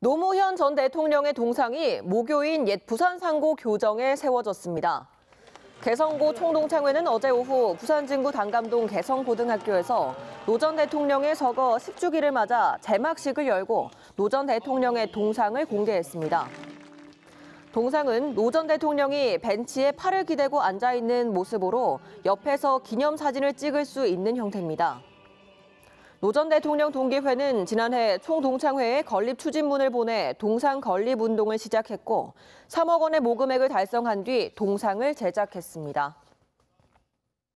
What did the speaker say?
노무현 전 대통령의 동상이 모교인 옛 부산 상고 교정에 세워졌습니다. 개성고 총동창회는 어제 오후 부산 진구 단감동 개성고등학교에서 노 전 대통령의 서거 10주기를 맞아 제막식을 열고 노 전 대통령의 동상을 공개했습니다. 동상은 노 전 대통령이 벤치에 팔을 기대고 앉아 있는 모습으로 옆에서 기념사진을 찍을 수 있는 형태입니다. 노 전 대통령 동기회는 지난해 총동창회에 건립 추진문을 보내 동상 건립 운동을 시작했고 3억 원의 모금액을 달성한 뒤 동상을 제작했습니다.